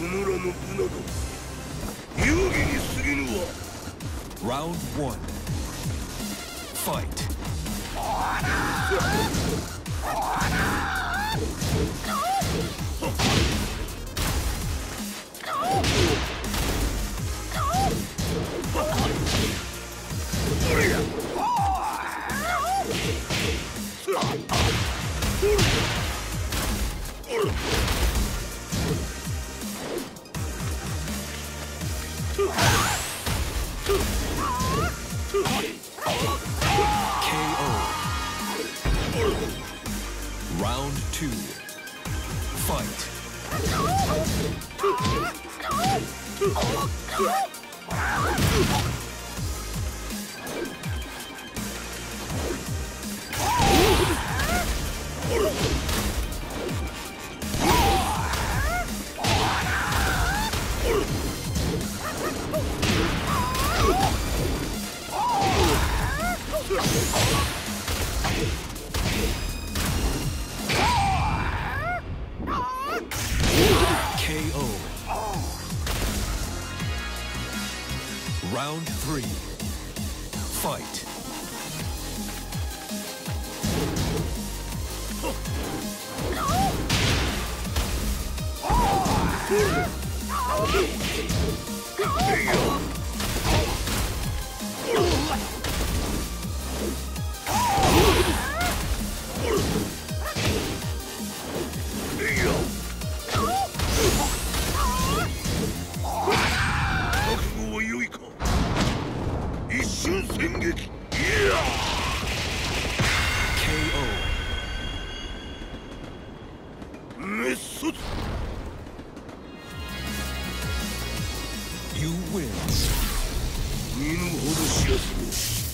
ムラの部など遊戯に過ぎぬわ。Round 1 Fight. two. Fight. Round three. Fight. 卒 You win 見ぬほど